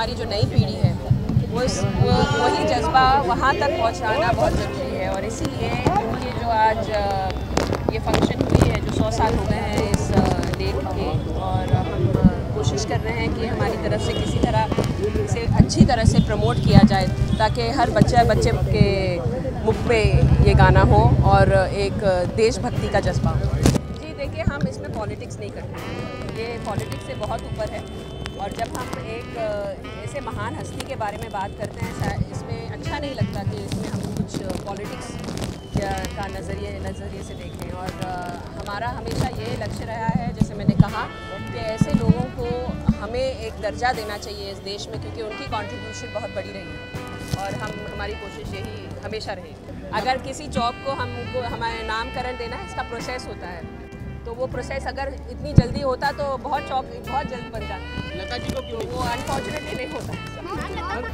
हमारी जो नई पीढ़ी है, वो इस वही जज्बा वहाँ तक पहुँचाना बहुत ज़रूरी है और इसीलिए ये जो आज ये फ़ंक्शन हुई है, जो सौ साल हो गए हैं इस लेक के और हम कोशिश कर रहे हैं कि हमारी तरफ़ से किसी तरह से अच्छी तरह से प्रमोट किया जाए ताकि हर बच्चा बच्चे के मुख पे ये गाना हो और एक देशभक्ति का जज्बा हो। जी, देखिए, हम इसमें पॉलिटिक्स नहीं करते। ये पॉलिटिक्स से बहुत ऊपर है। और जब हम एक ऐसे महान हस्ती के बारे में बात करते हैं इसमें अच्छा नहीं लगता कि इसमें हम कुछ पॉलिटिक्स का नज़रिए नज़रिए से देखें। और हमारा हमेशा ये लक्ष्य रहा है, जैसे मैंने कहा, कि ऐसे लोगों को हमें एक दर्जा देना चाहिए इस देश में, क्योंकि उनकी कंट्रीब्यूशन बहुत बड़ी रही है। और हम, हमारी कोशिश यही हमेशा रहेगी। अगर किसी जॉब को हमको, हमारे नामकरण देना है, इसका प्रोसेस होता है। तो वो प्रोसेस अगर इतनी जल्दी होता तो बहुत चौक बहुत जल्द बन जाता। लता जी को क्यों वो अनफॉर्चुनेटली नहीं होता।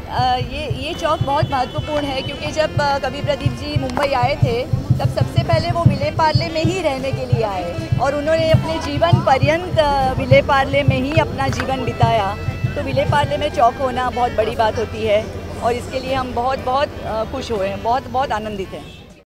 आ, ये ये चौक बहुत महत्वपूर्ण है क्योंकि जब कवि प्रदीप जी मुंबई आए थे तब सबसे पहले वो विले पार्ले में ही रहने के लिए आए। और उन्होंने अपने जीवन पर्यंत विले पार्ले में ही अपना जीवन बिताया। तो विले पार्ले में चौक होना बहुत बड़ी बात होती है और इसके लिए हम बहुत बहुत खुश हुए हैं बहुत बहुत आनंदित हैं।